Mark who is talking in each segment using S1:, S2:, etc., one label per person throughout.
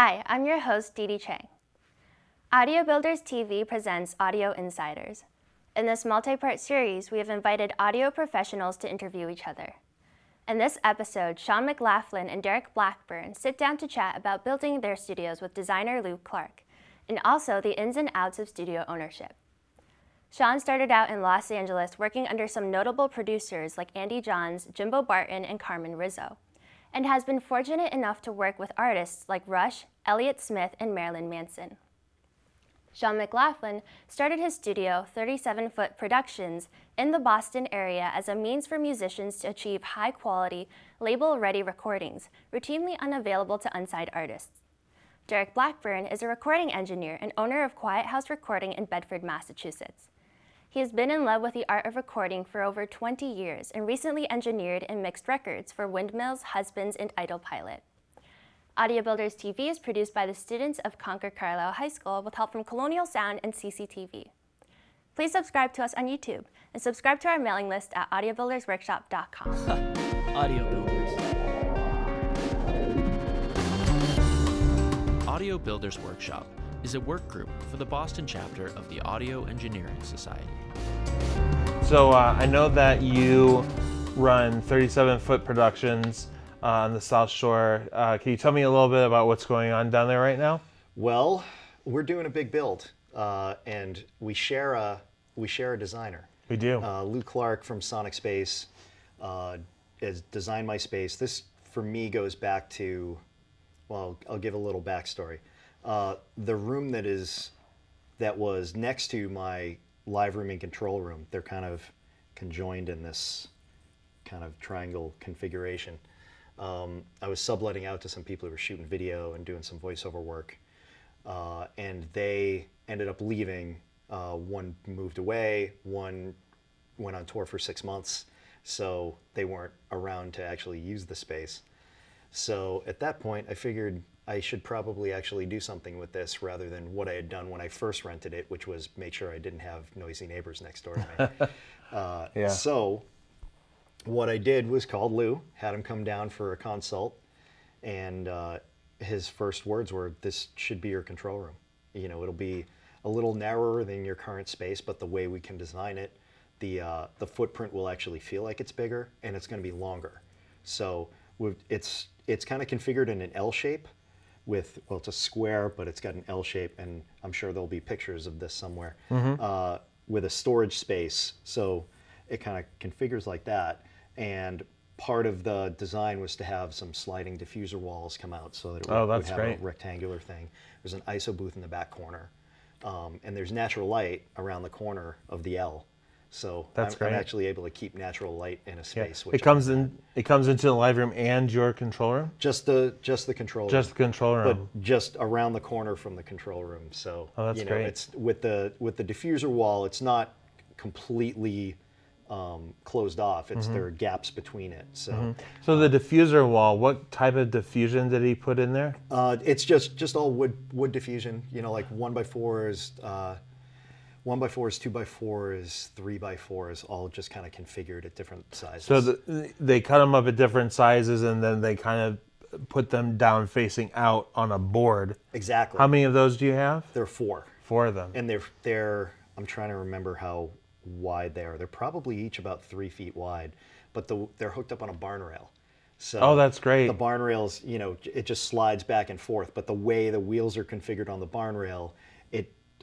S1: Hi, I'm your host, Dee Chang. Audio Builders TV presents Audio Insiders. In this multi-part series, we have invited audio professionals to interview each other. In this episode, Sean McLaughlin and Dereck Blackburn sit down to chat about building their studios with designer Lou Clark, and also the ins and outs of studio ownership. Sean started out in Los Angeles working under some notable producers like Andy Johns, Jimbo Barton, and Carmen Rizzo and has been fortunate enough to work with artists like Rush, Elliott Smith, and Marilyn Manson. Sean McLaughlin started his studio, 37 Foot Productions, in the Boston area as a means for musicians to achieve high quality, label ready recordings, routinely unavailable to unsigned artists. Dereck Blackburn is a recording engineer and owner of Quiethouse Recording in Bedford, Massachusetts. He has been in love with the art of recording for over 20 years and recently engineered and mixed records for Windmills, Husbands, and Idle Pilot. Audio Builders TV is produced by the students of Concord Carlisle High School with help from Colonial Sound and CCTV. Please subscribe to us on YouTube and subscribe to our mailing list at audiobuildersworkshop.com.
S2: Audio Builders. Audio Builders Workshop is a work group for the Boston chapter of the Audio Engineering Society.
S3: So uh, I know that you run 37 Foot Productions uh, on the South Shore. Uh, can you tell me a little bit about what's going on down there right now?
S4: Well, we're doing a big build, uh, and we share a we share a designer.
S3: We do.
S4: Uh, Lou Clark from Sonic Space uh, has designed my space. This, for me, goes back to, well, I'll give a little backstory. Uh, the room that is that was next to my live room and control room, they're kind of conjoined in this kind of triangle configuration. Um, I was subletting out to some people who were shooting video and doing some voiceover work, uh, and they ended up leaving. Uh, one moved away, one went on tour for six months, so they weren't around to actually use the space. So at that point, I figured I should probably actually do something with this rather than what I had done when I first rented it, which was make sure I didn't have noisy neighbors next door to me. uh,
S3: Yeah.
S4: So what I did was called Lou, had him come down for a consult, and uh, his first words were, "This should be your control room. You know, it'll be a little narrower than your current space, but the way we can design it, the uh, the footprint will actually feel like it's bigger, and it's going to be longer. So we've, it's it's kind of configured in an L shape, with well, it's a square, but it's got an L shape, and I'm sure there'll be pictures of this somewhere uh, with a storage space. So it kind of configures like that, and part of the design was to have some sliding diffuser walls come out so that it would,
S3: Oh,
S4: would have
S3: great.
S4: a rectangular thing. There's an ISO booth in the back corner, um, and there's natural light around the corner of the L. So
S3: That's
S4: I'm,
S3: great.
S4: I'm actually able to keep natural light in a
S3: Yeah.
S4: space.
S3: It comes in. It comes into the live room and your control room.
S4: just the just the control.
S3: Just the
S4: room
S3: control room.
S4: but just around the corner from the control room. So
S3: Oh, that's
S4: you know,
S3: great.
S4: it's with the with the diffuser wall. It's not completely um, closed off. It's
S3: Mm-hmm.
S4: there are gaps between it. So
S3: So the diffuser wall. What type of diffusion did he put in there?
S4: uh, it's just just all wood wood diffusion. You know, like one by fours. Uh, one by fours, two by fours, three by fours, all just kind of configured at different sizes.
S3: So the, they cut them up at different sizes, and then they kind of put them down facing out on a board.
S4: exactly.
S3: How many of those do you have?
S4: There are four.
S3: Four of them.
S4: and they're they're I'm trying to remember how wide they are. They're probably each about three feet wide, but the, they're hooked up on a barn rail. So
S3: Oh, that's great.
S4: The barn rails, you know, it just slides back and forth. But the way the wheels are configured on the barn rail,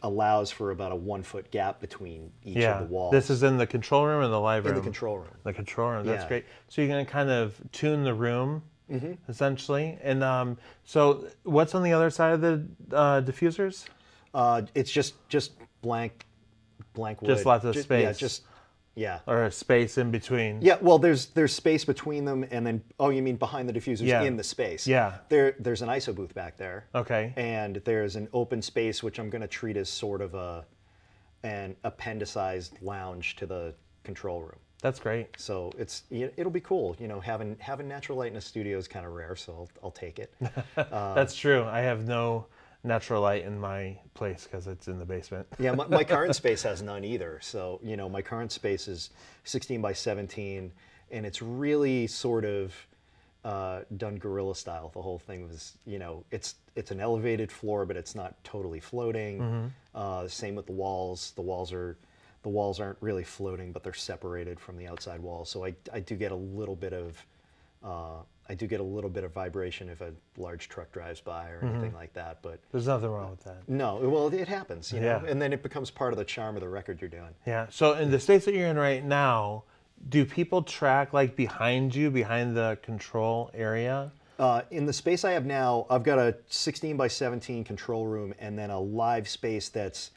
S4: allows for about a one foot gap between each
S3: yeah.
S4: of the walls.
S3: This is in the control room or the live
S4: in the control room.
S3: The control room. That's
S4: Yeah.
S3: great. So you're gonna kind of tune the room,
S4: Mm-hmm.
S3: essentially. And um, so what's on the other side of the uh, diffusers?
S4: Uh, it's just just blank blank wood.
S3: Just lots of
S4: Yeah,
S3: space.
S4: just yeah.
S3: Or a space in between?
S4: Yeah, well, there's there's space between them, and then oh, you mean behind the diffusers
S3: Yeah.
S4: in the space?
S3: Yeah.
S4: There there's an ISO booth back there.
S3: Okay.
S4: And there's an open space which I'm going to treat as sort of a an appendicized lounge to the control room.
S3: That's great.
S4: So it's it- it'll be cool, you know, having having natural light in a studio is kind of rare, so I'll, I'll take it. Uh,
S3: That's true. I have no natural light in my place because it's in the basement.
S4: yeah, my, my current space has none either. So, you know, my current space is 16 by 17, and it's really sort of uh, done guerrilla style. The whole thing was, you know, it's it's an elevated floor, but it's not totally floating. Uh, same with the walls. The walls are the walls aren't really floating, but they're separated from the outside walls. So I, I do get a little bit of uh, I do get a little bit of vibration if a large truck drives by or anything like that. But
S3: There's nothing wrong with that.
S4: no, well, it happens, you know,
S3: Yeah.
S4: and then it becomes part of the charm of the record you're doing.
S3: Yeah. So in the states that you're in right now, do people track like behind you, behind the control area?
S4: Uh, in the space I have now, I've got a 16 by 17 control room and then a live space that's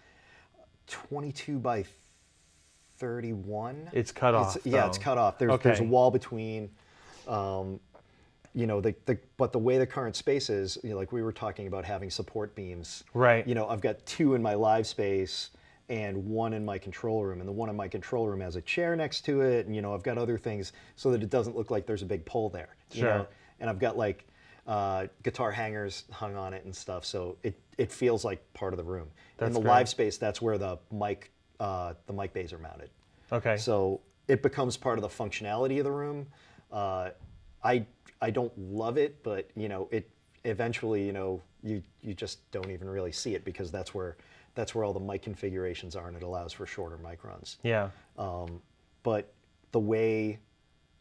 S4: 22 by 31.
S3: It's cut off.
S4: yeah, it's
S3: though.
S4: cut off. There's there's a
S3: Okay.
S4: wall between. Um, you know, the, the but the way the current space is, you know, like we were talking about having support beams.
S3: Right.
S4: You know, I've got two in my live space and one in my control room, and the one in my control room has a chair next to it, and you know, I've got other things so that it doesn't look like there's a big pole there. you
S3: Sure.
S4: know? And I've got like uh, guitar hangers hung on it and stuff, so it it feels like part of the room.
S3: That's
S4: in the
S3: great.
S4: live space, that's where the mic uh, the mic bays are mounted.
S3: Okay.
S4: So it becomes part of the functionality of the room. Uh, I I don't love it, but you know it eventually you know you you just don't even really see it because that's where that's where all the mic configurations are and it allows for shorter mic runs.
S3: yeah.
S4: Um, but the way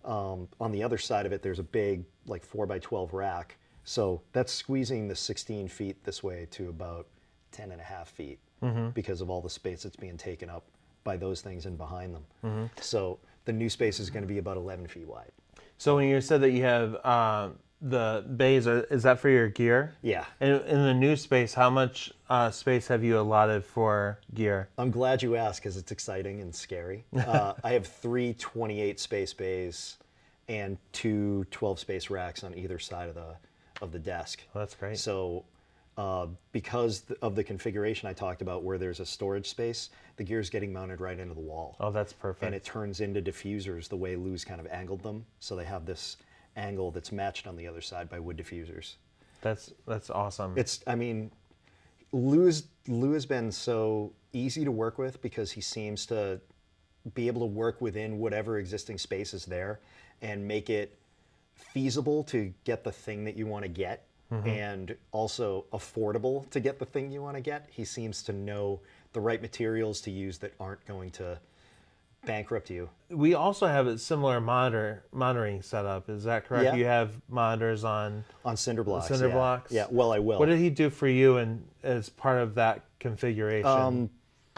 S4: um, on the other side of it, there's a big like four by twelve rack. So that's squeezing the 16 feet this way to about 10 and a half feet mm-hmm. because of all the space that's being taken up by those things and behind them. Mm-hmm. So the new space is going to be about 11 feet wide.
S3: So when you said that you have uh, the bays, are, is that for your gear?
S4: Yeah.
S3: And in the new space, how much uh, space have you allotted for gear?
S4: I'm glad you asked because it's exciting and scary. Uh, I have three 28 space bays and two 12 space racks on either side of the of the desk.
S3: Oh, that's great.
S4: So, uh, because of the configuration I talked about, where there's a storage space, the gear's getting mounted right into the wall,
S3: Oh, that's perfect.
S4: and it turns into diffusers the way Lou's kind of angled them. So they have this angle that's matched on the other side by wood diffusers.
S3: that's that's awesome.
S4: It's, I mean, Lou's Lou has been so easy to work with because he seems to be able to work within whatever existing space is there and make it feasible to get the thing that you want to get and also affordable to get the thing you want to get. He seems to know the right materials to use that aren't going to bankrupt you.
S3: we also have a similar monitor monitoring setup. Is that correct?
S4: Yeah.
S3: You have monitors on.
S4: On cinder blocks.
S3: cinder
S4: yeah.
S3: blocks?
S4: Yeah, well, I will.
S3: What did he do for you and as part of that configuration?
S4: Um,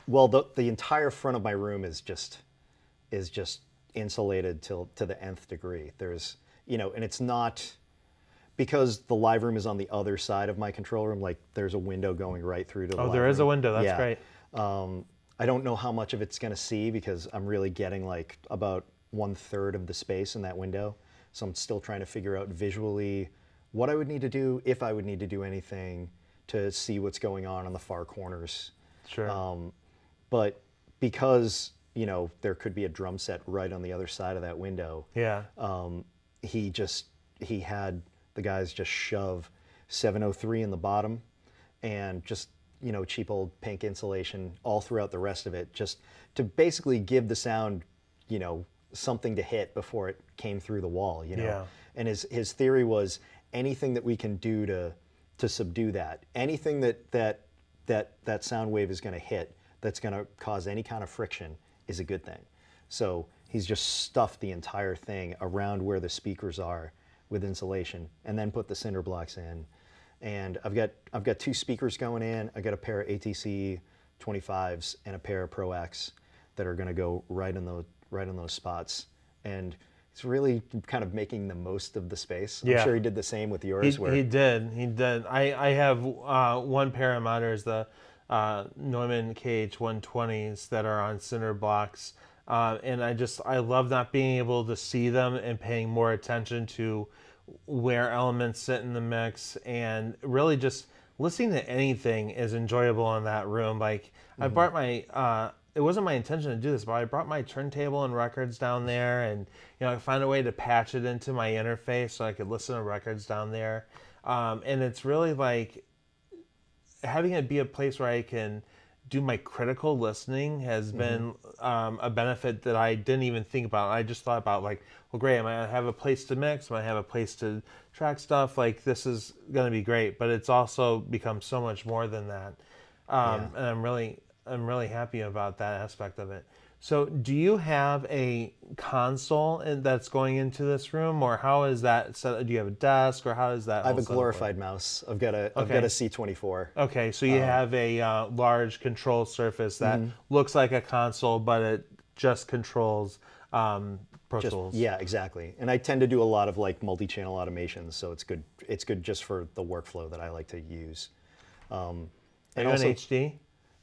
S4: well, the, the entire front of my room is just is just insulated till to the nth degree. There's you know, and it's not because the live room is on the other side of my control room. Like there's a window going right through to the.
S3: oh, there is a window. That's
S4: Yeah.
S3: great.
S4: Um, I don't know how much of it's going to see because I'm really getting like about one third of the space in that window. So I'm still trying to figure out visually what I would need to do if I would need to do anything to see what's going on on the far corners.
S3: Sure.
S4: Um, but because you know there could be a drum set right on the other side of that window,
S3: yeah.
S4: um, he just he had the guys just shove 703 in the bottom and just you know cheap old pink insulation all throughout the rest of it just to basically give the sound you know something to hit before it came through the wall you know
S3: Yeah.
S4: and his his theory was anything that we can do to to subdue that anything that that that that sound wave is going to hit that's going to cause any kind of friction is a good thing so he's just stuffed the entire thing around where the speakers are with insulation and then put the cinder blocks in and I've got I've got two speakers going in. I've got a pair of ATC 25s and a pair of ProAcs that are going to go right in those right in those spots. And it's really kind of making the most of the space.
S3: Yeah.
S4: I'm sure he did the same with
S3: He,
S4: yours. where
S3: he did. He did. I, I have uh, one pair of monitors, the uh, Neumann KH120s that are on cinder blocks. Uh, and I just, I love not being able to see them and paying more attention to where elements sit in the mix and really just listening to anything is enjoyable in that room. Like I brought my, uh, it wasn't my intention to do this, but I brought my turntable and records down there, and you know I found a way to patch it into my interface so I could listen to records down there. Um, and it's really like having it be a place where I can do my critical listening has
S4: Mm-hmm.
S3: been um, a benefit that I didn't even think about. I just thought about like, well, great, I might have a place to mix, I might have a place to track stuff. Like this is going to be great, but it's also become so much more than that, um,
S4: Yeah.
S3: and I'm really, I'm really happy about that aspect of it. So, do you have a console in, that's going into this room, or how is that set? Do you have a desk, or how is that?
S4: I have a glorified mouse. I've got a have got a C24.
S3: Okay, so you have a uh, large control surface that
S4: Mm-hmm.
S3: looks like a console, but it just controls um, Pro
S4: Just,
S3: Tools.
S4: yeah, exactly. And I tend to do a lot of like multi-channel automations, so it's good. It's good just for the workflow that I like to use. Um,
S3: you
S4: also-
S3: HD?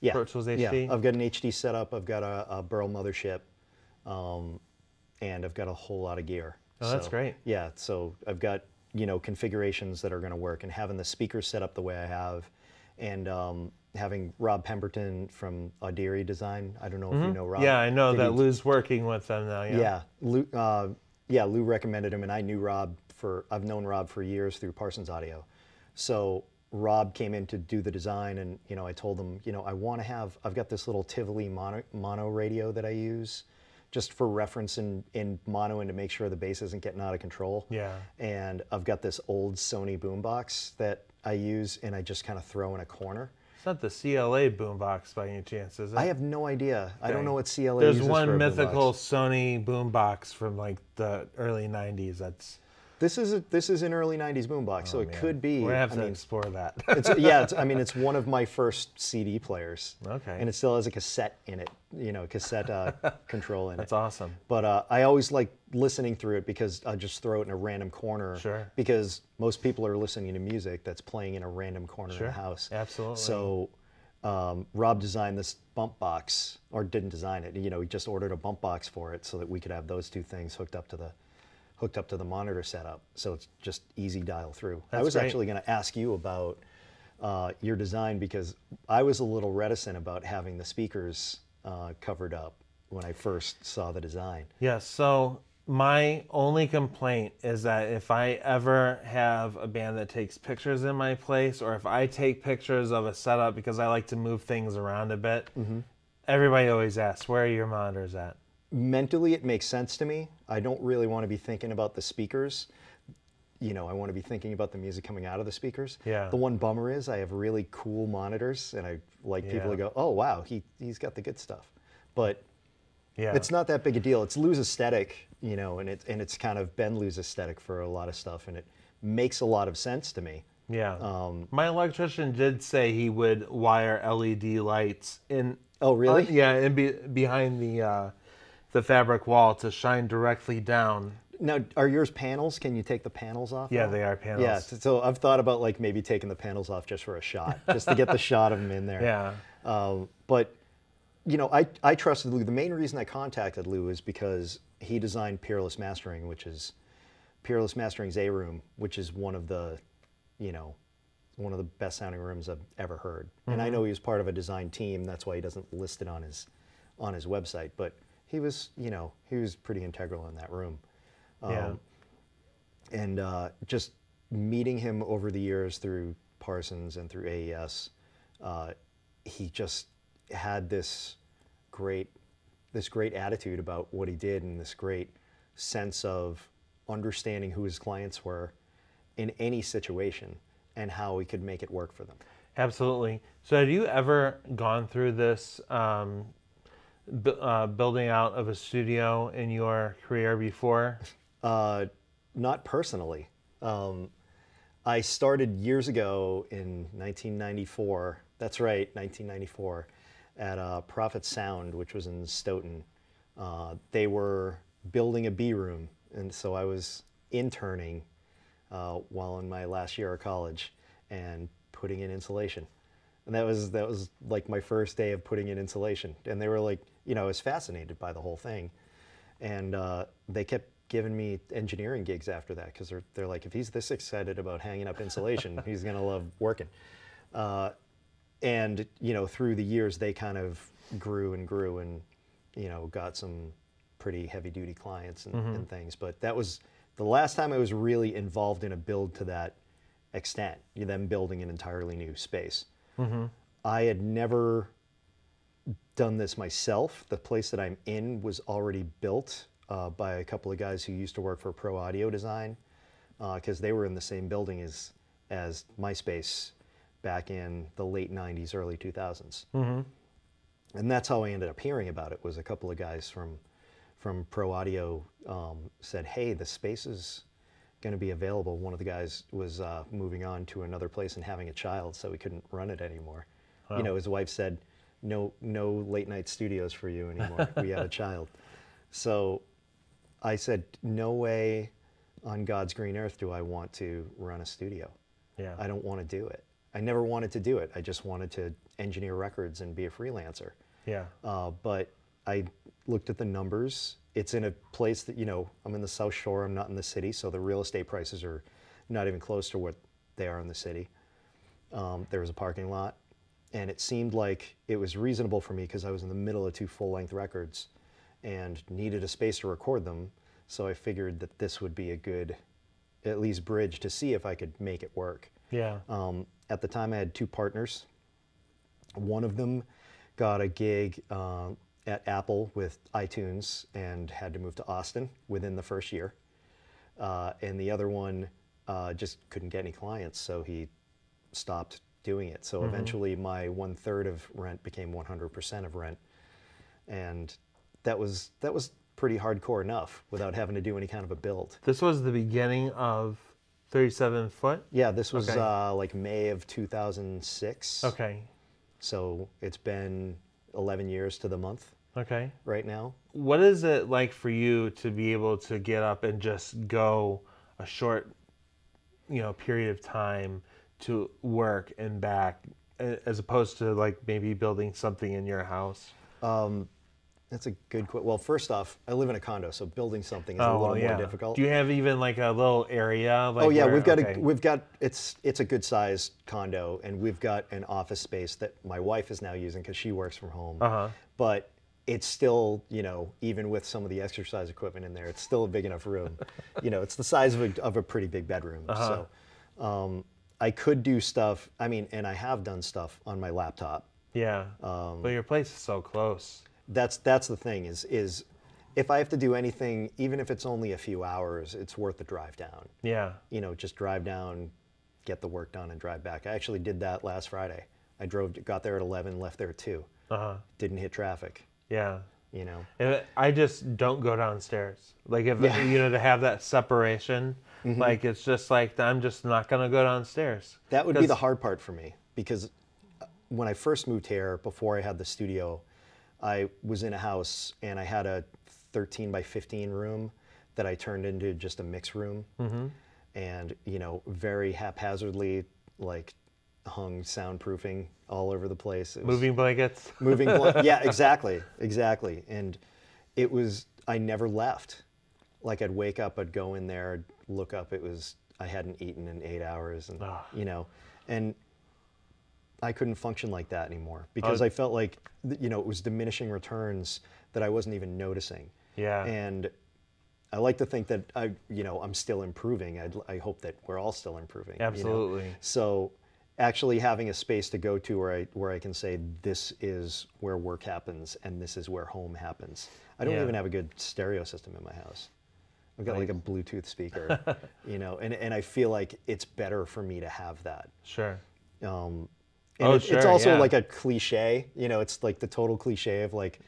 S4: Yeah,
S3: Pro Tools
S4: Yeah, I've got an HD setup. I've got a, a Burl mothership, um, and I've got a whole lot of gear.
S3: Oh, that's great.
S4: Yeah, so I've got you know configurations that are going to work, and having the speakers set up the way I have, and um, having Rob Pemberton from Audiri Design. I don't know if you know Rob.
S3: Mm-hmm. Yeah, I know
S4: Did
S3: that
S4: he-
S3: Lou's working with them now. Yeah.
S4: yeah, Lou, uh, yeah, Lou recommended him, and I knew Rob for I've known Rob for years through Parsons Audio. So Rob came in to do the design, and you know I told him, you know, I want to have I've got this little Tivoli mono, mono radio that I use, just for reference in in mono and to make sure the bass isn't getting out of control.
S3: Yeah.
S4: And I've got this old Sony boombox that I use, and I just kind of throw in a corner.
S3: It's not the CLA boombox by any chance, is it?
S4: I have no idea. I don't know what CLA
S3: There's
S4: uses for
S3: one mythical. Sony boombox from like the early '90s. That's
S4: This is a, this is an early '90s boombox, so
S3: oh,
S4: it
S3: man.
S4: could be.
S3: We're gonna have
S4: I
S3: to
S4: mean,
S3: explore that.
S4: it's, yeah, it's, I mean, it's one of my first CD players.
S3: Okay.
S4: And it still has a cassette in it, you know, cassette uh, control in
S3: That's
S4: it.
S3: That's awesome.
S4: But uh, I always like listening through it because I just throw it in a random corner.
S3: Sure.
S4: Because most people are listening to music that's playing in a random corner
S3: Sure.
S4: of the house.
S3: Absolutely.
S4: So um, Rob designed this bump box, or didn't design it. You know, he just ordered a bump box for it so that we could have those two things hooked up to the hooked up to the monitor setup. So it's just easy dial through. I was
S3: great.
S4: actually going to ask you about uh, your design because I was a little reticent about having the speakers uh, covered up when I first saw the design.
S3: Yes. So my only complaint is that if I ever have a band that takes pictures in my place, or if I take pictures of a setup because I like to move things around a bit,
S4: Mm-hmm.
S3: everybody always asks, "Where are your monitors at?"
S4: Mentally it makes sense to me. I don't really want to be thinking about the speakers. You know, I want to be thinking about the music coming out of the speakers.
S3: Yeah.
S4: The one bummer is I have really cool monitors and I like people to go, "Oh, wow, he he's got the good stuff." But
S3: Yeah.
S4: it's not that big a deal. It's Lou's aesthetic, you know, and it and it's kind of been Lou's aesthetic for a lot of stuff and it makes a lot of sense to me.
S3: Yeah.
S4: Um,
S3: My electrician did say he would wire LED lights in.
S4: Oh, really?
S3: uh, yeah, in be, behind the uh, the fabric wall to shine directly down.
S4: Now, are yours panels? Can you take the panels off?
S3: Yeah,
S4: now?
S3: they are panels.
S4: Yeah, so- I've thought about like maybe taking the panels off just for a shot, just to get the shot of them in there.
S3: Yeah.
S4: Um, but you know, I I trusted Lou. The main reason I contacted Lou is because he designed Peerless Mastering, which is Peerless Mastering's A room, which is one of the, you know, one of the best sounding rooms I've ever heard. And I know he was part of a design team. That's why he doesn't list it on his on his website. But he was, you know, he was pretty integral in that room.
S3: Yeah.
S4: Um, and uh, just meeting him over the years through Parsons and through AES, uh, he just had this great, this great attitude about what he did, and this great sense of understanding who his clients were in any situation and how he could make it work for them.
S3: Absolutely. So, have you ever gone through this um, uh, building out of a studio in your career before?
S4: Uh, not personally. Um, I started years ago in 1994. That's right, 1994, at uh, Prophet Sound, which was in Stoughton. Uh, they were building a B room, and so I was interning uh, while in my last year of college and putting in insulation. And that was that was like my first day of putting in insulation. And they were like, you know, I was fascinated by the whole thing. And uh, they kept giving me engineering gigs after that because they're, they're like if he's this excited about hanging up insulation he's going to love working. Uh, and you know through the years they kind of grew and grew and you know got some pretty heavy duty clients and, and things. But that was the last time i was really involved in a build to that extent them building an entirely new space. I had never done this myself. The place that I'm in was already built uh, by a couple of guys who used to work for Pro Audio Design because they were in the same building as as MySpace back in the late 90s, early 2000s. And that's how I ended up hearing about it. Was a couple of guys from from Pro Audio um, said, "Hey, the space is going to be available." One of the guys was uh, moving on to another place and having a child, so he couldn't run it anymore. You know, his wife said, "No, no late night studios for you anymore. we have a child." So I said, "No way on God's green earth do I want to run a studio.
S3: Yeah.
S4: I don't want to do it. I never wanted to do it. I just wanted to engineer records and be a freelancer."
S3: Yeah.
S4: Uh, but I looked at the numbers. It's in a place that, you know, I'm in the South Shore, I'm not in the city, so the real estate prices are not even close to what they are in the city. Um, there was a parking lot, and it seemed like it was reasonable for me because I was in the middle of two full length records and needed a space to record them. So I figured that this would be a good, at least, bridge to see if I could make it work.
S3: Yeah.
S4: Um, at the time, I had two partners. One of them got a gig uh, at Apple with iTunes and had to move to Austin within the first year. Uh, and the other one uh, just couldn't get any clients, so he stopped doing it. So eventually, my one third of rent became 100% of rent, and that was that was pretty hardcore enough without having to do any kind of a build.
S3: This was the beginning of 37 foot.
S4: Yeah, this was
S3: Okay.
S4: uh, like May of 2006.
S3: Okay.
S4: So it's been 11 years to the month
S3: Okay.
S4: right now.
S3: What is it like for you to be able to get up and just go a short, you know, period of time to work and back, as opposed to like maybe building something in your house?
S4: That's a good question. Well, first off, I live in a condo, so building something is a
S3: Oh,
S4: little
S3: well, yeah.
S4: more difficult.
S3: Do you have even like a little area? Like
S4: oh yeah,
S3: where-
S4: we've got
S3: okay.
S4: a we've got it's it's a good sized condo, and we've got an office space that my wife is now using because she works from home.
S3: Uh-huh.
S4: But it's still, you know, even with some of the exercise equipment in there, it's still a big enough room. you know, it's the size of a, of a pretty big bedroom.
S3: Uh-huh.
S4: So um, I could do stuff. I mean, and I have done stuff on my laptop.
S3: Yeah.
S4: Um,
S3: but your place is so close.
S4: That's that's the thing is is if I have to do anything, even if it's only a few hours, it's worth the drive down.
S3: Yeah.
S4: You know, just drive down, get the work done, and drive back. I actually did that last Friday. I drove, got there at 11, left there at two.
S3: Uh huh.
S4: Didn't hit traffic.
S3: Yeah.
S4: You know.
S3: I just don't go downstairs. Like if
S4: Yeah. Mm-hmm.
S3: you know to have that separation, like it's just like I'm just not gonna go downstairs.
S4: That would be the hard part for me because uh, when I first moved here, before I had the studio, I was in a house and I had a 13 by 15 room that I turned into just a mix room.
S3: Mm-hmm.
S4: And, you know, very haphazardly, like hung soundproofing all over the place.
S3: Moving blankets.
S4: moving blo- yeah exactly exactly and it was i never left like i'd wake up i'd go in there I'd look up it was i hadn't eaten in eight hours and
S3: Ah.
S4: you know and i couldn't function like that anymore because
S3: Oh.
S4: i felt like you know it was diminishing returns that i wasn't even noticing
S3: Yeah.
S4: and i like to think that i you know i'm still improving I'd, i hope that we're all still improving you know?
S3: Absolutely.
S4: so actually having a space to go to where I where I can say this is where work happens and this is where home happens. I don't
S3: Yeah.
S4: even have a good stereo system in my house. I've got like a Bluetooth speaker, you know, and, and I feel like it's better for me to have that.
S3: Sure.
S4: Um, and
S3: Oh,
S4: it- it's also
S3: yeah.
S4: like a cliche, you know, it's like the total cliche of like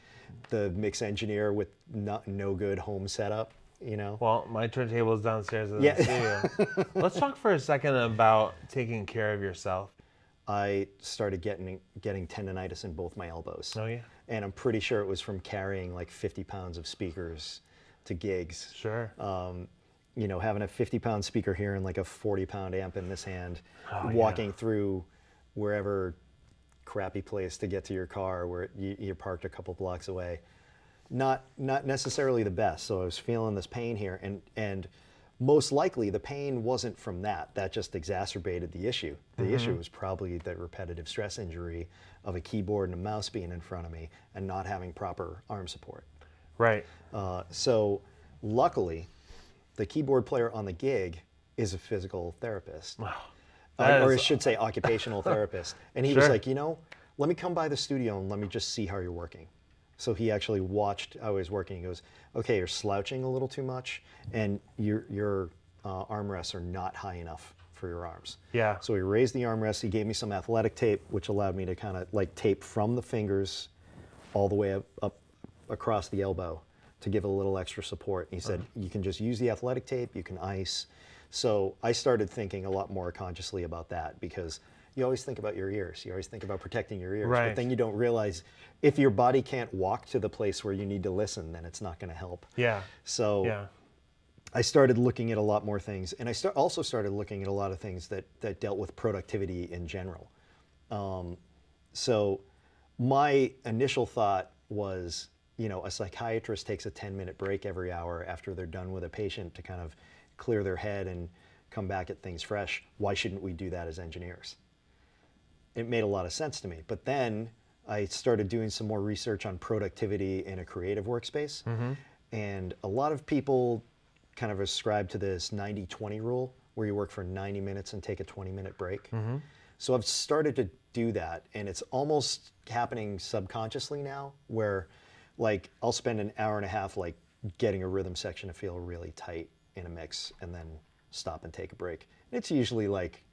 S4: the mix engineer with not, no good home setup, you know.
S3: Well, my turntable is downstairs in
S4: Yeah.
S3: the studio. Let's talk for a second about taking care of yourself.
S4: I started getting getting tendonitis in both my elbows.
S3: Oh yeah.
S4: and I'm pretty sure it was from carrying like 50 pounds of speakers to gigs.
S3: Sure.
S4: Um, you know, having a 50 pound speaker here and like a 40 pound amp in this hand,
S3: Oh, yeah.
S4: walking through wherever crappy place to get to your car where you, you're parked a couple blocks away. Not not necessarily the best. So I was feeling this pain here, and and most likely the pain wasn't from that. That just exacerbated the issue. The issue was probably the repetitive stress injury of a keyboard and a mouse being in front of me and not having proper arm support.
S3: right.
S4: Uh, so luckily, the keyboard player on the gig is a physical therapist. Uh, or I should say occupational therapist. And he was like, you know, let me come by the studio and let me just see how you're working. So he actually watched how I was working. He goes, okay, you're slouching a little too much, and your your uh, armrests are not high enough for your arms.
S3: Yeah.
S4: So he raised the armrest. He gave me some athletic tape, which allowed me to kind of like tape from the fingers all the way up, up across the elbow to give a little extra support. And he said, you can just use the athletic tape, you can ice. So I started thinking a lot more consciously about that because you always think about your ears. You always think about protecting your ears.
S3: Right.
S4: But then you don't realize if your body can't walk to the place where you need to listen, then it's not going to help.
S3: Yeah.
S4: So
S3: Yeah.
S4: I started looking at a lot more things, and I start, also started looking at a lot of things that, that dealt with productivity in general. Um, so my initial thought was, you know, a psychiatrist takes a 10 minute break every hour after they're done with a patient to kind of clear their head and come back at things fresh. Why shouldn't we do that as engineers? It made a lot of sense to me. But then I started doing some more research on productivity in a creative workspace. Mm-hmm. And a lot of people kind of ascribe to this 90 20 rule where you work for 90 minutes and take a 20 minute break. Mm-hmm. So I've started to do that, and it's almost happening subconsciously now where like I'll spend an hour and a half like getting a rhythm section to feel really tight in a mix and then stop and take a break. And it's usually like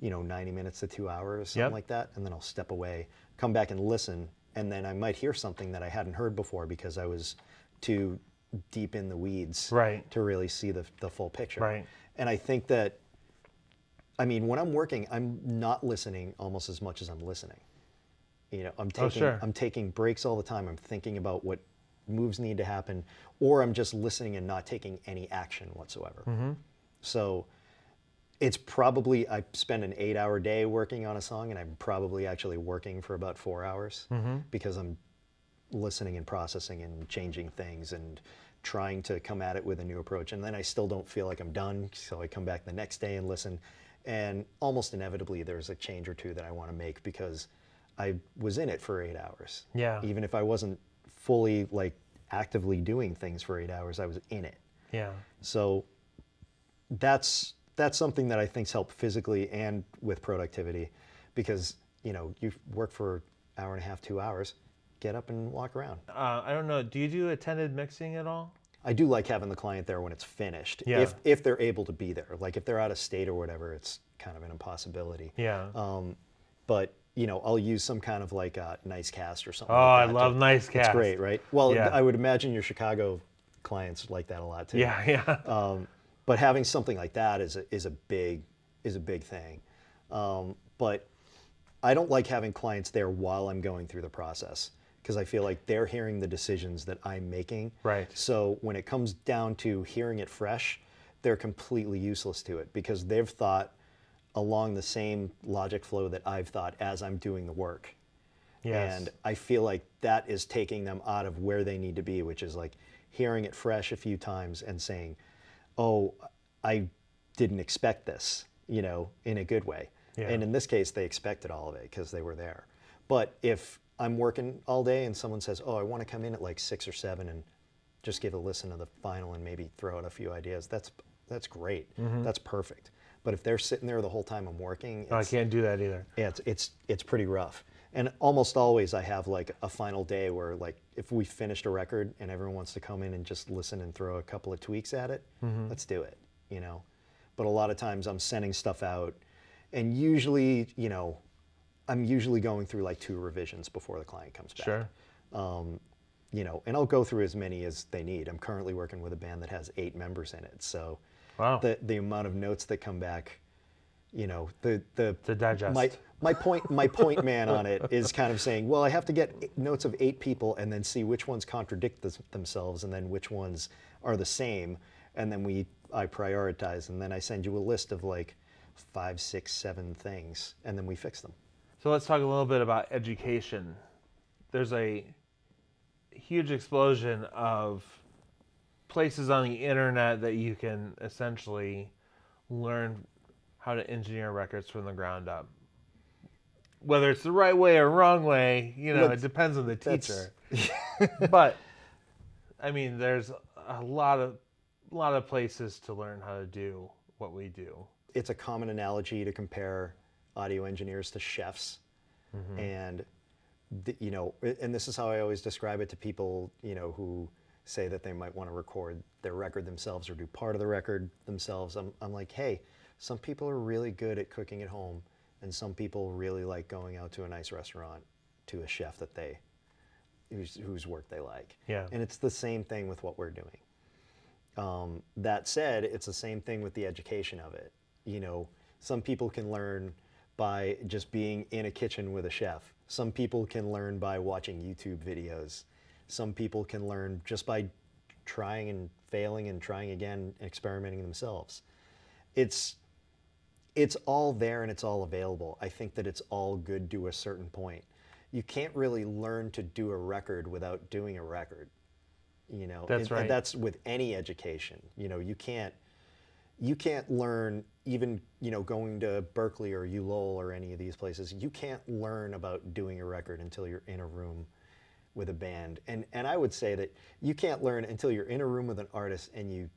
S4: you know 90 minutes to 2 hours something
S3: Yep.
S4: like that and then I'll step away, come back and listen and then I might hear something that I hadn't heard before because I was too deep in the weeds
S3: Right.
S4: to really see the, the full picture.
S3: Right.
S4: And I think that I mean when I'm working I'm not listening almost as much as I'm listening. You know, I'm taking
S3: Oh, sure.
S4: I'm taking breaks all the time. I'm thinking about what moves need to happen, or I'm just listening and not taking any action whatsoever.
S3: Mm-hmm.
S4: So it's probably I spend an eight-hour day working on a song, and I'm probably actually working for about four hours
S3: Mm-hmm.
S4: because I'm listening and processing and changing things and trying to come at it with a new approach. And then I still don't feel like I'm done, so I come back the next day and listen. And almost inevitably, there's a change or two that I want to make because I was in it for eight hours.
S3: Yeah.
S4: Even if I wasn't fully like actively doing things for eight hours, I was in it.
S3: Yeah.
S4: So that's that's something that I think's helped physically and with productivity, because you know you work for hour and a half, two hours, get up and walk around.
S3: Uh, I don't know. Do you do attended mixing at all?
S4: I do like having the client there when it's finished,
S3: Yeah.
S4: if if they're able to be there. Like if they're out of state or whatever, it's kind of an impossibility.
S3: Yeah.
S4: Um, but you know, I'll use some kind of like a Nicecast or something.
S3: Oh,
S4: like
S3: I love
S4: to-
S3: Nicecast.
S4: It's great, right? Well,
S3: Yeah.
S4: I would imagine your Chicago clients like that a lot too.
S3: yeah. Yeah.
S4: Um, but having something like that is a, is a big is a big thing. Um, but I don't like having clients there while I'm going through the process because I feel like they're hearing the decisions that I'm making.
S3: Right.
S4: So when it comes down to hearing it fresh, they're completely useless to it because they've thought along the same logic flow that I've thought as I'm doing the work.
S3: yes.
S4: And I feel like that is taking them out of where they need to be, which is like hearing it fresh a few times and saying, oh, I didn't expect this, you know, in a good way.
S3: Yeah.
S4: And in this case, they expected all of it because they were there. But if I'm working all day and someone says, oh, I want to come in at like six or seven and just give a listen to the final and maybe throw out a few ideas, that's, that's great. Mm-hmm. That's perfect. But if they're sitting there the whole time I'm working,
S3: No, I can't do that either.
S4: yeah, it's it's it's pretty rough. And almost always I have like a final day where like if we finished a record and everyone wants to come in and just listen and throw a couple of tweaks at it, let's do it, you know. But a lot of times I'm sending stuff out and usually, you know, I'm usually going through like two revisions before the client comes back.
S3: Sure.
S4: Um, you know, and I'll go through as many as they need. I'm currently working with a band that has eight members in it, so
S3: Wow.
S4: the the amount of notes that come back, you know, the the
S3: To digest.
S4: My my point my point man on it is kind of saying, well, I have to get notes of eight people and then see which ones contradict this, themselves and then which ones are the same, and then we I prioritize and then I send you a list of like five, six, seven things, and then we fix them.
S3: So let's talk a little bit about education. There's a huge explosion of places on the internet that you can essentially learn how to engineer records from the ground up. Whether it's the right way or wrong way, you know,
S4: Let's-
S3: it depends on the teacher. but I mean, there's a lot of a lot of places to learn how to do what we do.
S4: It's a common analogy to compare audio engineers to chefs. Mm-hmm. and th- you know, and this is how I always describe it to people, you know, who say that they might want to record their record themselves or do part of the record themselves. I'm, I'm like, hey, some people are really good at cooking at home, and some people really like going out to a nice restaurant to a chef that they, whose, whose work they like.
S3: Yeah.
S4: And it's the same thing with what we're doing. Um, that said, it's the same thing with the education of it. You know, some people can learn by just being in a kitchen with a chef. Some people can learn by watching YouTube videos. Some people can learn just by trying and failing and trying again, and experimenting themselves. It's it's all there and it's all available. I think that it's all good to a certain point. You can't really learn to do a record without doing a record. You know,
S3: That's
S4: and-
S3: right.
S4: and that's with any education. You know, you can't you can't learn even you know going to Berklee or ULOL or any of these places. You can't learn about doing a record until you're in a room with a band. And and I would say that you can't learn until you're in a room with an artist and you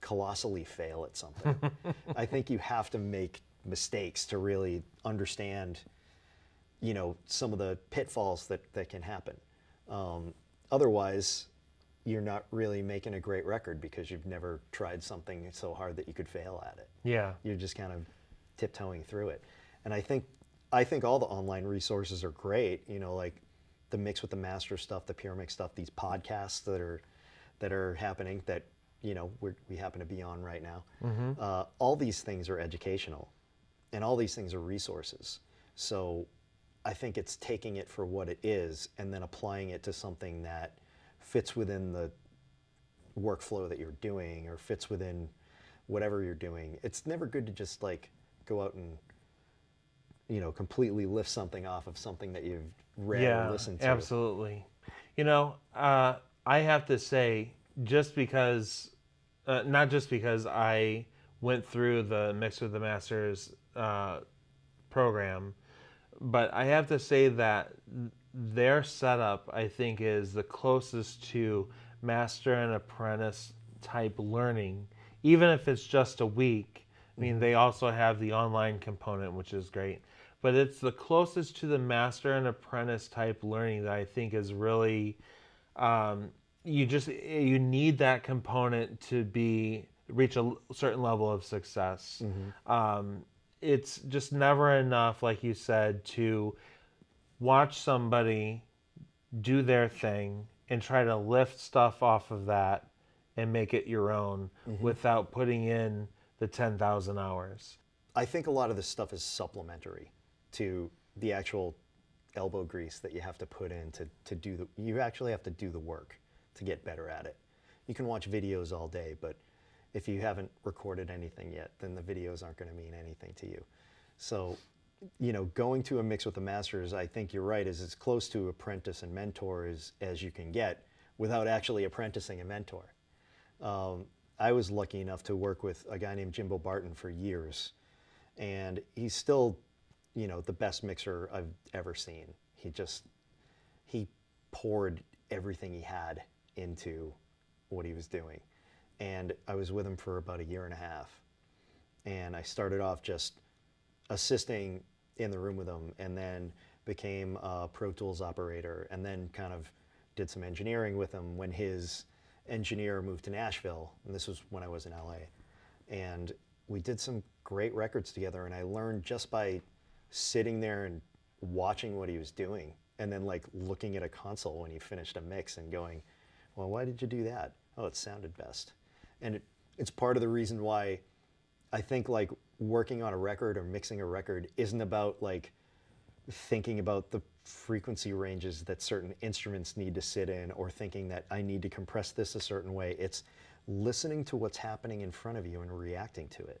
S4: colossally fail at something. I think you have to make mistakes to really understand, you know, some of the pitfalls that, that can happen. Um, otherwise, you're not really making a great record because you've never tried something so hard that you could fail at it.
S3: Yeah.
S4: You're just kind of tiptoeing through it. And I think I think all the online resources are great. You know, like the mix with the master stuff, the pure mix stuff, these podcasts that are that are happening that you know we're, we happen to be on right now. Uh, all these things are educational, and all these things are resources. So I think it's taking it for what it is and then applying it to something that fits within the workflow that you're doing or fits within whatever you're doing. It's never good to just like go out and you know completely lift something off of something that you've read or listened to.
S3: Absolutely. You know, uh, I have to say, just because, uh, not just because I went through the Mix with the Masters uh, program, but I have to say that their setup, I think, is the closest to master and apprentice type learning, even if it's just a week. I mean, they also have the online component, which is great, but it's the closest to the master and apprentice type learning that I think is really um, you just you need that component to be reach a certain level of success. Um, it's just never enough, like you said, to watch somebody do their thing and try to lift stuff off of that and make it your own without putting in the 10,000 hours.
S4: I think a lot of this stuff is supplementary to the actual elbow grease that you have to put in to, to do the you actually have to do the work to get better at it. You can watch videos all day, but if you haven't recorded anything yet, then the videos aren't going to mean anything to you. So, you know, going to a mix with the masters, I think you're right, is as close to apprentice and mentor as, as you can get without actually apprenticing a mentor. Um, I was lucky enough to work with a guy named Jimbo Barton for years, and he's still, you know, the best mixer I've ever seen. He just he poured everything he had into what he was doing, and I was with him for about a year and a half, and I started off just assisting in the room with him, and then became a Pro Tools operator, and then kind of did some engineering with him when his engineer moved to Nashville, and this was when I was in LA, and we did some great records together, and I learned just by sitting there and watching what he was doing, and then like looking at a console when he finished a mix and going, "Well, why did you do that? Oh, it sounded best," and it, it's part of the reason why I think like working on a record or mixing a record isn't about like thinking about the frequency ranges that certain instruments need to sit in or thinking that I need to compress this a certain way. It's listening to what's happening in front of you and reacting to it.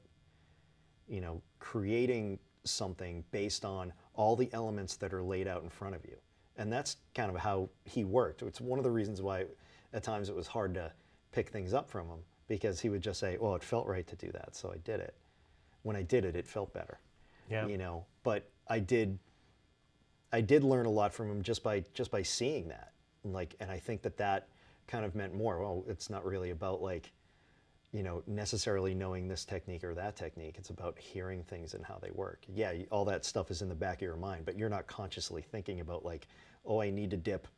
S4: You know, creating something based on all the elements that are laid out in front of you. And that's kind of how he worked. It's one of the reasons why at times it was hard to pick things up from him because he would just say, "Well, it felt right to do that, so I did it." When I did it, it felt better.
S3: Yeah.
S4: You know, but I did I did learn a lot from him just by just by seeing that. And like and I think that that kind of meant more. Well, it's not really about like you know, necessarily knowing this technique or that technique. It's about hearing things and how they work. Yeah, all that stuff is in the back of your mind, but you're not consciously thinking about like, oh, I need to dip,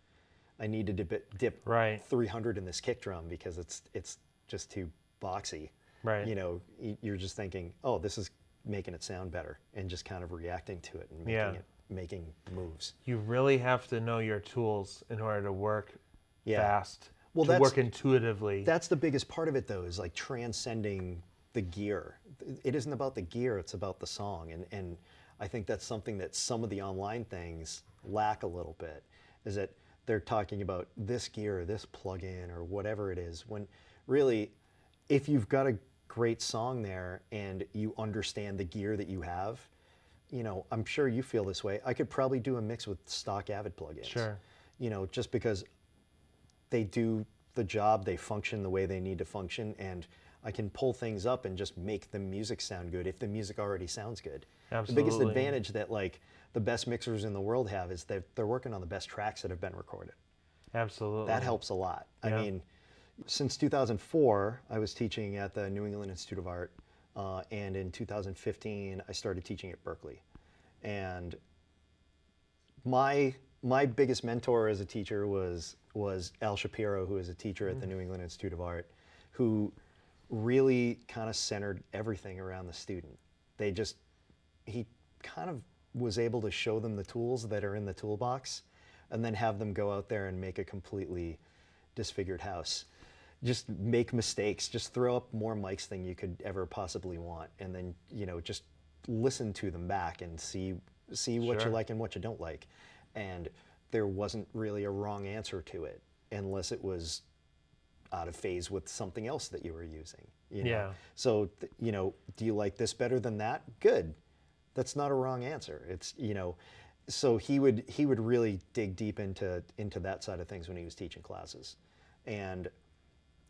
S4: I need to dip dip
S3: Right.
S4: 300 in this kick drum because it's it's just too boxy.
S3: Right.
S4: You know, you're just thinking, oh, this is making it sound better, and just kind of reacting to it and making
S3: Yeah.
S4: it making moves.
S3: You really have to know your tools in order to work
S4: Yeah.
S3: fast,
S4: Well,
S3: to
S4: that's-
S3: work intuitively.
S4: That's the biggest part of it, though, is like transcending the gear. It isn't about the gear; it's about the song, and and I think that's something that some of the online things lack a little bit. Is that they're talking about this gear, or this plugin, or whatever it is, when really, if you've got a great song there and you understand the gear that you have, you know, I'm sure you feel this way. I could probably do a mix with stock Avid plugins.
S3: Sure.
S4: You know, just because they do the job, they function the way they need to function, and I can pull things up and just make the music sound good if the music already sounds good. Absolutely. The biggest advantage that like the best mixers in the world have is that they're working on the best tracks that have been recorded.
S3: Absolutely.
S4: That helps a lot. I mean, since 2004, I was teaching at the New England Institute of Art, uh, and in 2015, I started teaching at Berklee. And my my biggest mentor as a teacher was was Al Shapiro, who is a teacher at the New England Institute of Art, who really kind of centered everything around the student. They just he kind of was able to show them the tools that are in the toolbox and then have them go out there and make a completely disfigured house. Just make mistakes, just throw up more mics than you could ever possibly want and then, you know, just listen to them back and see see what
S3: Sure.
S4: you like and what you don't like. And there wasn't really a wrong answer to it unless it was out of phase with something else that you were using. You know?
S3: Yeah.
S4: So, th- you know, do you like this better than that? Good. That's not a wrong answer. It's, you know, so he would he would really dig deep into into that side of things when he was teaching classes. And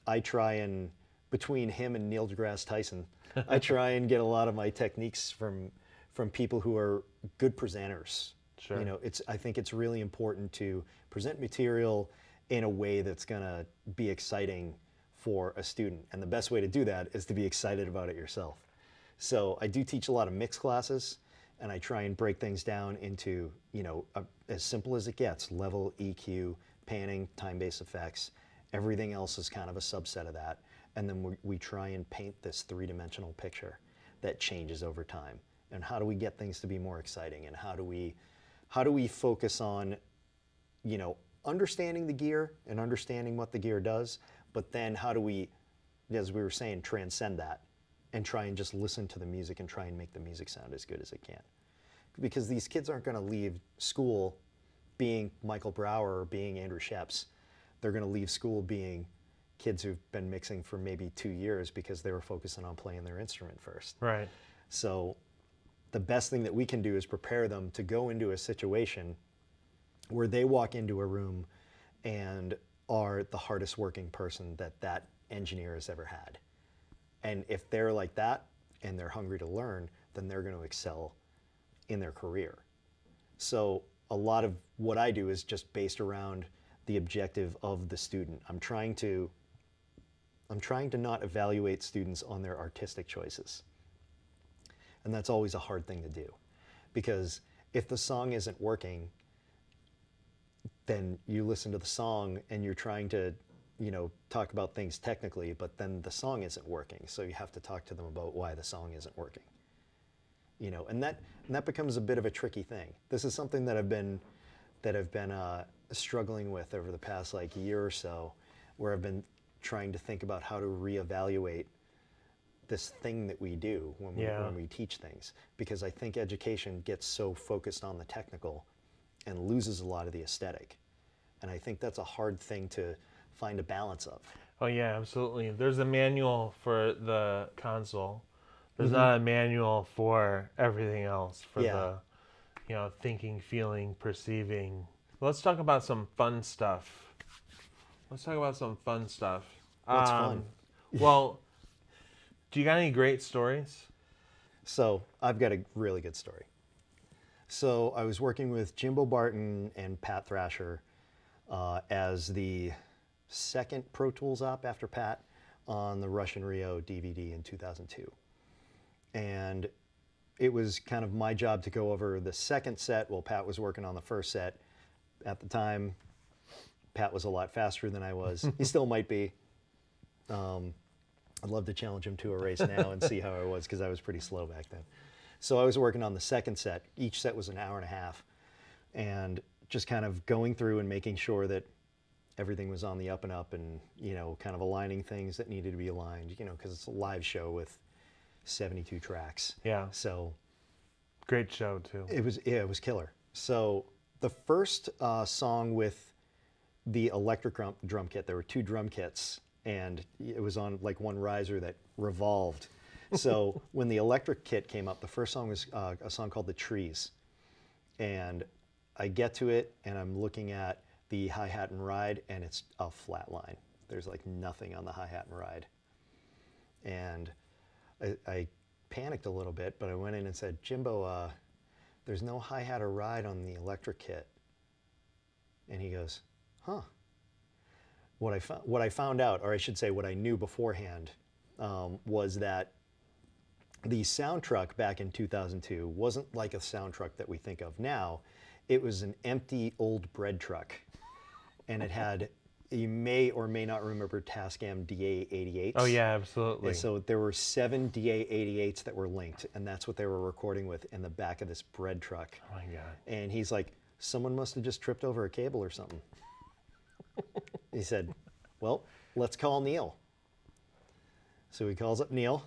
S4: I try and between him and Neil deGrasse Tyson, I try and get a lot of my techniques from from people who are good presenters.
S3: Sure.
S4: You know, it's I think it's really important to present material in a way that's going to be exciting for a student. And the best way to do that is to be excited about it yourself. So I do teach a lot of mix classes and I try and break things down into, you know, a, as simple as it gets, level, EQ, panning, time-based effects. Everything else is kind of a subset of that. And then we, we try and paint this three-dimensional picture that changes over time. And how do we get things to be more exciting? And how do we, how do we focus on you know, understanding the gear and understanding what the gear does, but then how do we, as we were saying, transcend that and try and just listen to the music and try and make the music sound as good as it can. Because these kids aren't going to leave school being Michael Brauer or being Andrew Scheps. They're going to leave school being kids who've been mixing for maybe two years because they were focusing on playing their instrument first.
S3: Right.
S4: So the best thing that we can do is prepare them to go into a situation where they walk into a room and are the hardest working person that that engineer has ever had. And if they're like that and they're hungry to learn, then they're going to excel in their career. So a lot of what I do is just based around the objective of the student. I'm trying to I'm trying to not evaluate students on their artistic choices. And that's always a hard thing to do because if the song isn't working, then you listen to the song and you're trying to, you know, talk about things technically, but then the song isn't working. So you have to talk to them about why the song isn't working. You know, and that and that becomes a bit of a tricky thing. This is something that I've been that I've been uh, struggling with over the past like year or so, where I've been trying to think about how to reevaluate this thing that we do when we,
S3: Yeah.
S4: when we teach things because I think education gets so focused on the technical and loses a lot of the aesthetic. And I think that's a hard thing to find a balance of.
S3: Oh yeah, absolutely. There's a manual for the console. There's not a manual for everything else for
S4: Yeah.
S3: the you know, thinking, feeling, perceiving. Let's talk about some fun stuff. Let's talk about some fun stuff.
S4: What's fun?
S3: well, do you got any great stories?
S4: So I've got a really good story. So I was working with Jimbo Barton and Pat Thrasher uh, as the second Pro Tools op after Pat on the Rush in Rio DVD in 2002. And it was kind of my job to go over the second set while Pat was working on the first set. At the time, Pat was a lot faster than I was. he still might be. Um, I'd love to challenge him to a race now and see how I was because I was pretty slow back then. So I was working on the second set. Each set was an hour and a half. And just kind of going through and making sure that everything was on the up and up and, you know, kind of aligning things that needed to be aligned, you know, because it's a live show with 72 tracks.
S3: Yeah.
S4: So
S3: Great show too.
S4: it was yeah, it was killer. So the first uh, song with the electric drum, drum kit, there were two drum kits, and it was on like one riser that revolved. So when the electric kit came up, the first song was uh, a song called "The Trees," and I get to it, and I'm looking at the hi hat and ride, and it's a flat line. There's like nothing on the hi hat and ride, and I, I panicked a little bit, but I went in and said, Jimbo, uh, there's no hi hat or ride on the electric kit. And he goes, huh. What I, what I found out, or I should say what I knew beforehand, um, was that the sound truck back in 2002 wasn't like a sound truck that we think of now. It was an empty old bread truck. And it had, you may or may not remember Tascam DA88s.
S3: Oh yeah, absolutely.
S4: Yeah, so there were seven DA88s that were linked, and that's what they were recording with in the back of this bread truck.
S3: oh my god.
S4: And he's like, someone must have just tripped over a cable or something. he said, well, let's call Neil. So he calls up Neil,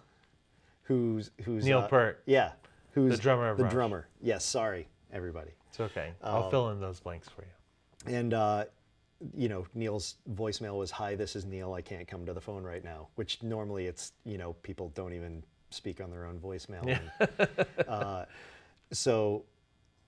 S4: who's who's
S3: Neil
S4: uh,
S3: Peart.
S4: Yeah, who's
S3: The drummer of
S4: the
S3: Rush.
S4: drummer. Yes, sorry everybody.
S3: It's okay. I'll fill in those blanks for you.
S4: And uh, you know, Neil's voicemail was, "Hi, this is Neil. I can't come to the phone right now." Which normally it's you know people don't even speak on their own voicemail. And, uh, so,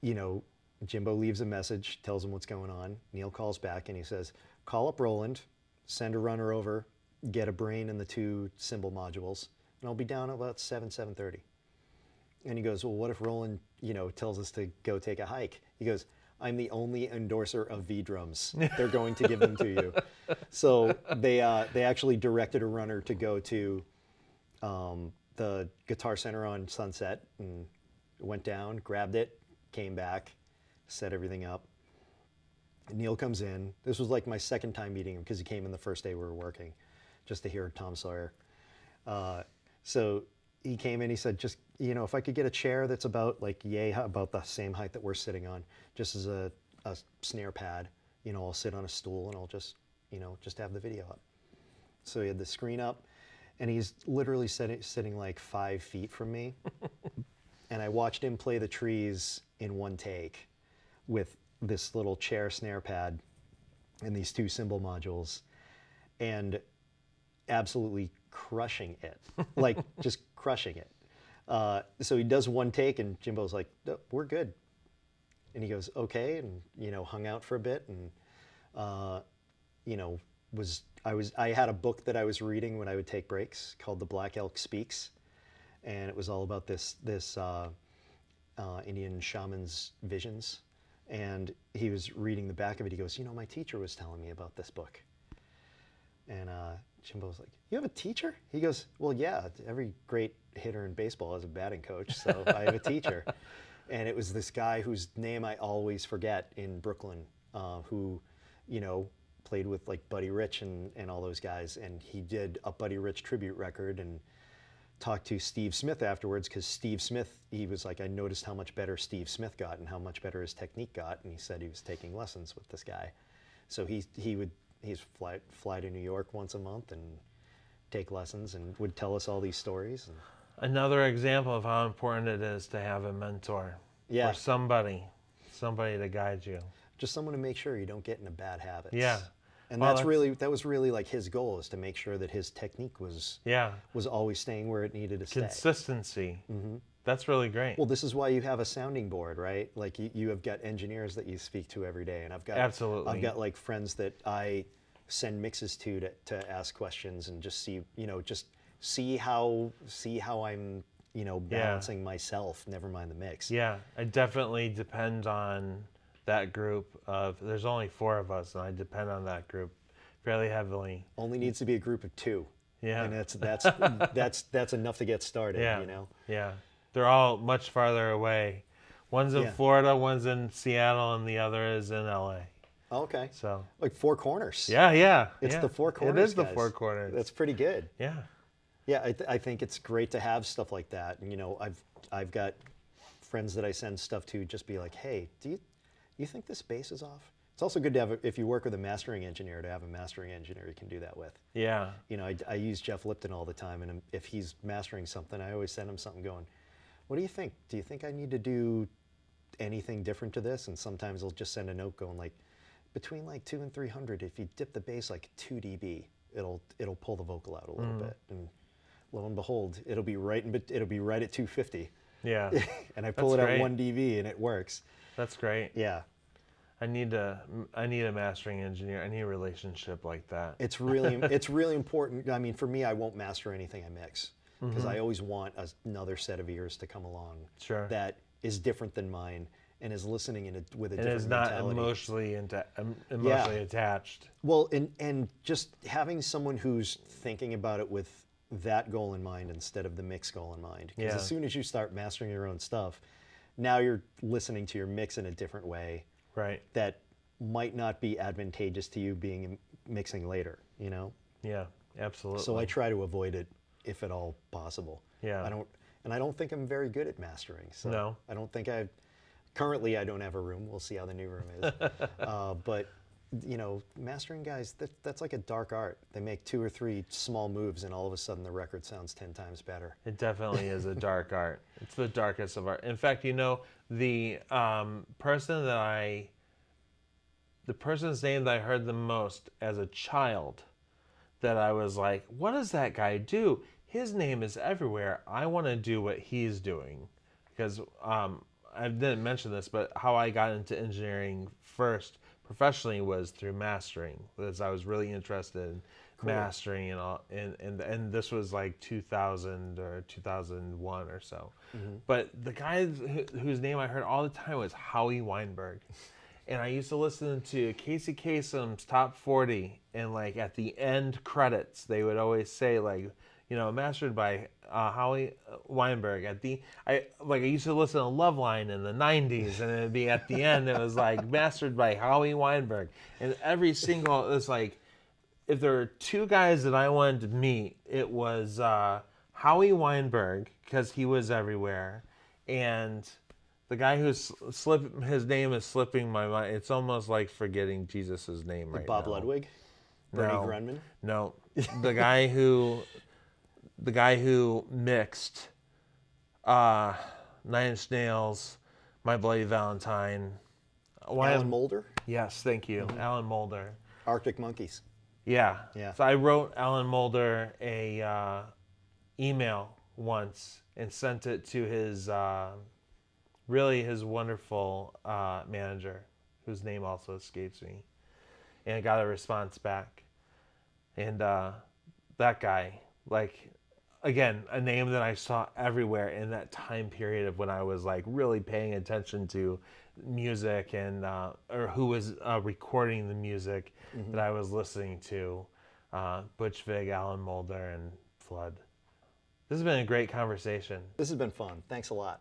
S4: you know, Jimbo leaves a message, tells him what's going on. Neil calls back and he says, "Call up Roland, send a runner over, get a brain and the two cymbal modules, and I'll be down at about seven seven thirty. And he goes, Well, what if Roland, you know, tells us to go take a hike? He goes, I'm the only endorser of V drums. They're going to give them to you. So they uh, they actually directed a runner to go to um, the Guitar Center on Sunset and went down, grabbed it, came back, set everything up. Neil comes in. This was like my second time meeting him because he came in the first day we were working, just to hear Tom Sawyer. Uh, so he came in. He said, "Just you know, if I could get a chair that's about like yay about the same height that we're sitting on, just as a, a snare pad, you know, I'll sit on a stool and I'll just you know just have the video up." So he had the screen up, and he's literally sitting, sitting like five feet from me. and I watched him play the trees in one take with this little chair snare pad and these two cymbal modules and absolutely crushing it like just crushing it. Uh, so he does one take and jimbo's like "No, we're good. And he goes okay and you know hung out for a bit and uh, you know was i was i had a book that i was reading when i would take breaks called the black elk speaks. And it was all about this this uh, uh, indian shaman's visions. And he was reading the back of it. He goes you know my teacher was telling me about this book. And Jimbo was like, "You have a teacher?" He goes, "Well, yeah. Every great hitter in baseball has a batting coach, so I have a teacher." And it was this guy whose name I always forget in Brooklyn, uh, who, you know, played with like Buddy Rich and, and all those guys. And he did a Buddy Rich tribute record and talked to Steve Smith afterwards because Steve Smith, he was like, I noticed how much better Steve Smith got and how much better his technique got. And he said he was taking lessons with this guy. So he, he would he's fly, fly to New York once a month and take lessons and would tell us all these stories. And
S3: Another example of how important it is to have a mentor
S4: Yeah.
S3: or somebody, somebody to guide you.
S4: just someone to make sure you don't get into bad habits.
S3: Yeah.
S4: And
S3: Well,
S4: that's,
S3: that's-
S4: really that was really like his goal is to make sure that his technique was
S3: Yeah,
S4: was always staying where it needed to stay.
S3: consistency. Mm-hmm. That's really great.
S4: Well, this is why you have a sounding board, right? Like you, you have got engineers that you speak to every day, and I've got
S3: Absolutely.
S4: I've got like friends that I send mixes to to, to ask questions and just see you know just see how see how I'm you know
S3: Yeah.
S4: balancing myself. Never mind the mix.
S3: Yeah, I definitely depend on that group of. There's only four of us, and I depend on that group fairly heavily.
S4: Only needs to be a group of two.
S3: Yeah.
S4: and that's that's that's that's enough to get started.
S3: Yeah.
S4: You know.
S3: Yeah. They're all much farther away. One's in
S4: Yeah.
S3: Florida, one's in Seattle, and the other is in LA.
S4: Oh, okay.
S3: So
S4: Like four corners.
S3: yeah, yeah.
S4: It's
S3: yeah.
S4: the four corners.
S3: It is the
S4: guys.
S3: four corners.
S4: That's pretty good.
S3: yeah.
S4: Yeah, I, th- I think it's great to have stuff like that. And, you know, I've I've got friends that I send stuff to just be like, hey, do you you think this bass is off? It's also good to have a, if you work with a mastering engineer to have a mastering engineer you can do that with.
S3: Yeah.
S4: You know, I, I use Jeff Lipton all the time, and if he's mastering something, I always send him something going, "What do you think? Do you think I need to do anything different to this?" And sometimes he'll just send a note going like, "Between like two and three hundred, if you dip the bass like two dB, it'll it'll pull the vocal out a little mm. bit." And lo and behold, it'll be right in, it'll be right at 250,
S3: Yeah.
S4: and I pull
S3: That's
S4: it
S3: great.
S4: at one dB, and it works.
S3: That's great.
S4: Yeah,
S3: I need a I need a mastering engineer. I need a relationship like that.
S4: it's really it's really important. I mean, for me, I won't master anything I mix because
S3: Mm-hmm.
S4: I always want a, another set of ears to come along
S3: Sure.
S4: that is different than mine and is listening in a, with a
S3: and
S4: different
S3: is not
S4: mentality.
S3: emotionally into em- emotionally attached.
S4: Well, and and just having someone who's thinking about it with that goal in mind instead of the mix goal in mind. Because
S3: Yeah.
S4: as soon as you start mastering your own stuff, now you're listening to your mix in a different way
S3: Right.
S4: that might not be advantageous to you being mixing later. You know.
S3: Yeah. Absolutely.
S4: So I try to avoid it if at all possible.
S3: Yeah.
S4: I don't, and I don't think I'm very good at mastering. So
S3: No.
S4: I don't think I. Currently, I don't have a room. We'll see how the new room is. uh, but you know, mastering guys, that, that's like a dark art. They make two or three small moves, and all of a sudden, the record sounds ten times better.
S3: It definitely is a dark art. It's the darkest of art. In fact, you know, the um, person that I, the person's name that I heard the most as a child, that I was like, what does that guy do? His name is everywhere. I want to do what he's doing. Because um, I didn't mention this, but how I got into engineering first professionally was through mastering, because I was really interested in mastering and all, and, and and this was like 2000 or 2001 or so. But the guy wh- whose name I heard all the time was Howie Weinberg. And I used to listen to Casey Kasem's Top 40, and like at the end credits, they would always say like, you know, mastered by uh, Howie Weinberg. At the I like I used to listen to Loveline in the '90s, and it'd be at the end, it was like mastered by Howie Weinberg, and every single it's like, if there were two guys that I wanted to meet, it was uh, Howie Weinberg because he was everywhere, and the guy who's slip his name is slipping my mind. It's almost like forgetting Jesus's name right
S4: Bob
S3: now.
S4: Ludwig, Bernie
S3: No.
S4: Grundman.
S3: No, the guy who, the guy who mixed, uh, Nine Inch Nails, My Bloody Valentine. Why
S4: Alan Moulder,
S3: Yes, thank you, Alan Moulder.
S4: Arctic Monkeys.
S3: Yeah.
S4: Yeah.
S3: So I wrote Alan Moulder a uh, email once and sent it to his uh, really his wonderful uh, manager, whose name also escapes me, and I got a response back. And uh, that guy, like, again, a name that I saw everywhere in that time period of when I was like really paying attention to music and uh, or who was uh, recording the music that I was listening to. Uh, Butch Vig, Alan Moulder, and Flood. This has been a great conversation.
S4: This has been fun. Thanks a lot.